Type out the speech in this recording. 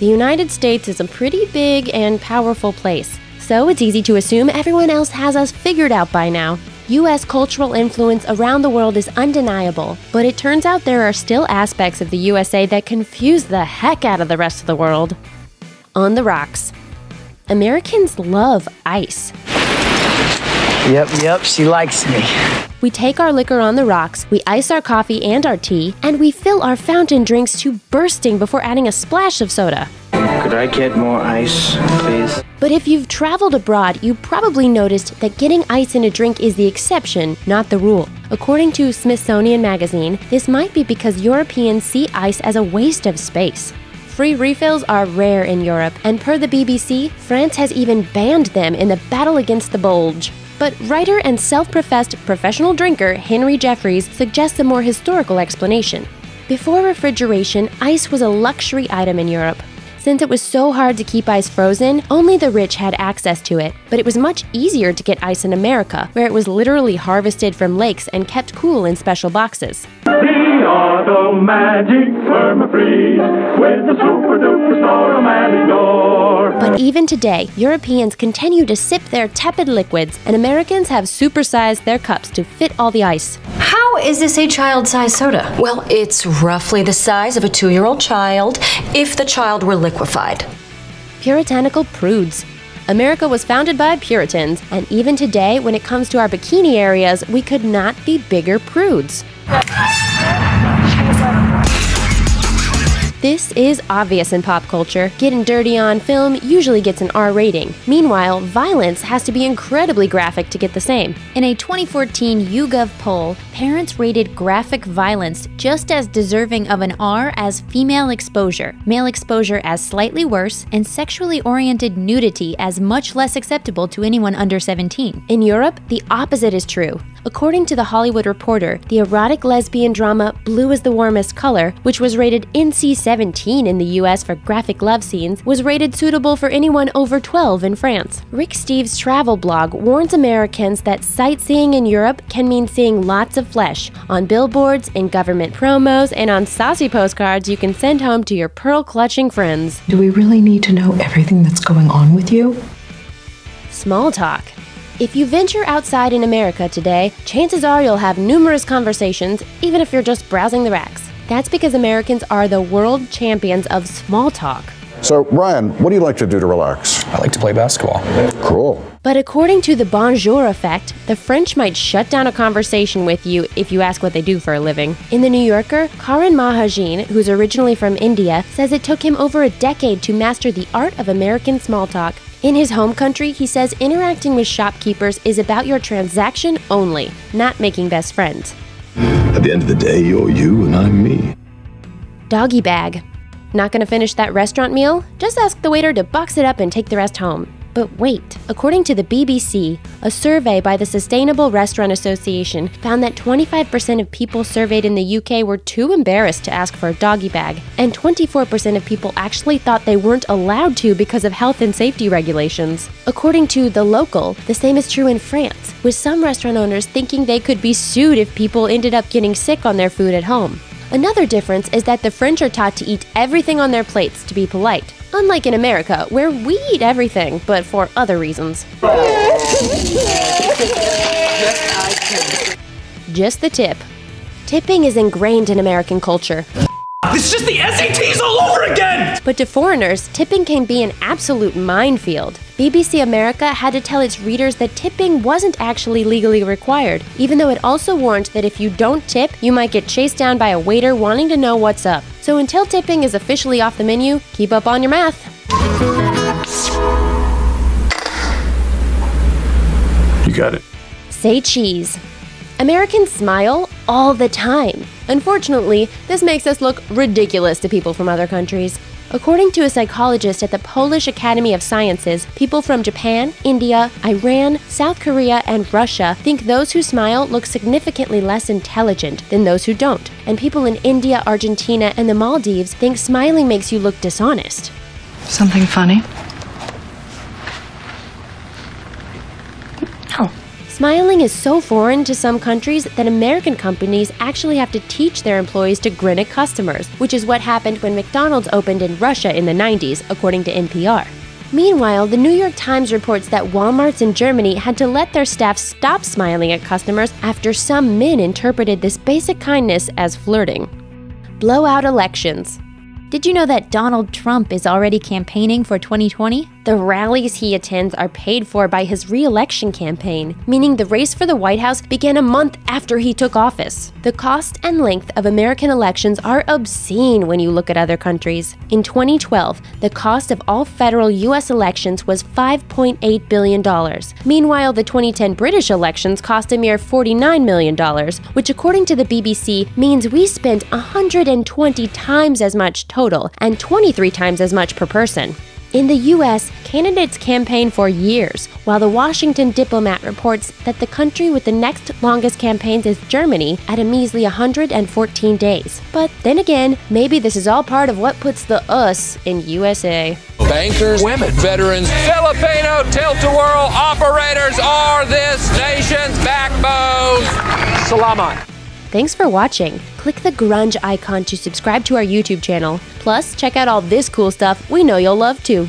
The United States is a pretty big and powerful place, so it's easy to assume everyone else has us figured out by now. U.S. cultural influence around the world is undeniable, but it turns out there are still aspects of the USA that confuse the heck out of the rest of the world. On the rocks. Americans love ice. Yep, yep, she likes me. We take our liquor on the rocks, we ice our coffee and our tea, and we fill our fountain drinks to bursting before adding a splash of soda. Could I get more ice, please? But if you've traveled abroad, you probably noticed that getting ice in a drink is the exception, not the rule. According to Smithsonian Magazine, this might be because Europeans see ice as a waste of space. Free refills are rare in Europe, and per the BBC, France has even banned them in the battle against the bulge. But writer and self professed professional drinker Henry Jeffreys suggests a more historical explanation. Before refrigeration, ice was a luxury item in Europe. Since it was so hard to keep ice frozen, only the rich had access to it. But it was much easier to get ice in America, where it was literally harvested from lakes and kept cool in special boxes. The automatic Permafreeze with the super duper automatic door. But even today, Europeans continue to sip their tepid liquids, and Americans have supersized their cups to fit all the ice. How is this a child sized soda? Well, it's roughly the size of a two year old child if the child were liquefied. Puritanical prudes. America was founded by Puritans, and even today, when it comes to our bikini areas, we could not be bigger prudes. This is obvious in pop culture. Getting dirty on film usually gets an R rating. Meanwhile, violence has to be incredibly graphic to get the same. In a 2014 YouGov poll, parents rated graphic violence just as deserving of an R as female exposure, male exposure as slightly worse, and sexually oriented nudity as much less acceptable to anyone under 17. In Europe, the opposite is true. According to The Hollywood Reporter, the erotic lesbian drama Blue is the Warmest Color, which was rated NC 17 in the US for graphic love scenes, was rated suitable for anyone over 12 in France. Rick Steves' travel blog warns Americans that sightseeing in Europe can mean seeing lots of flesh on billboards, in government promos, and on saucy postcards you can send home to your pearl clutching friends. Do we really need to know everything that's going on with you? Small talk. If you venture outside in America today, chances are you'll have numerous conversations, even if you're just browsing the racks. That's because Americans are the world champions of small talk. So, Ryan, what do you like to do to relax? I like to play basketball. Cool. But according to the bonjour effect, the French might shut down a conversation with you if you ask what they do for a living. In The New Yorker, Karan Mahajan, who's originally from India, says it took him over a decade to master the art of American small talk. In his home country, he says interacting with shopkeepers is about your transaction only, not making best friends. At the end of the day, you're you and I'm me. Doggy bag. Not gonna finish that restaurant meal? Just ask the waiter to box it up and take the rest home. But wait, according to the BBC, a survey by the Sustainable Restaurant Association found that 25% of people surveyed in the UK were too embarrassed to ask for a doggy bag, and 24% of people actually thought they weren't allowed to because of health and safety regulations. According to The Local, the same is true in France, with some restaurant owners thinking they could be sued if people ended up getting sick on their food at home. Another difference is that the French are taught to eat everything on their plates to be polite, unlike in America, where we eat everything, but for other reasons. Just the tip. Tipping is ingrained in American culture. It's just the SATs all over again! But to foreigners, tipping can be an absolute minefield. BBC America had to tell its readers that tipping wasn't actually legally required, even though it also warned that if you don't tip, you might get chased down by a waiter wanting to know what's up. So until tipping is officially off the menu, keep up on your math. You got it. Say cheese. Americans smile all the time. Unfortunately, this makes us look ridiculous to people from other countries. According to a psychologist at the Polish Academy of Sciences, people from Japan, India, Iran, South Korea, and Russia think those who smile look significantly less intelligent than those who don't. And people in India, Argentina, and the Maldives think smiling makes you look dishonest. Something funny? Smiling is so foreign to some countries that American companies actually have to teach their employees to grin at customers, which is what happened when McDonald's opened in Russia in the 90s, according to NPR. Meanwhile, the New York Times reports that Walmarts in Germany had to let their staff stop smiling at customers after some men interpreted this basic kindness as flirting. Blowout elections. Did you know that Donald Trump is already campaigning for 2020? The rallies he attends are paid for by his re election campaign, meaning the race for the White House began a month after he took office. The cost and length of American elections are obscene when you look at other countries. In 2012, the cost of all federal U.S. elections was $5.8 billion. Meanwhile, the 2010 British elections cost a mere $49 million, which, according to the BBC, means we spent 120 times as much total and 23 times as much per person. In the US, candidates campaign for years, while the Washington Diplomat reports that the country with the next longest campaigns is Germany at a measly 114 days. But then again, maybe this is all part of what puts the us in USA. Bankers, women, veterans, Filipino tilt-a-whirl operators are this nation's backbone. Salamat. Thanks for watching. Click the grunge icon to subscribe to our YouTube channel. Plus, check out all this cool stuff we know you'll love too.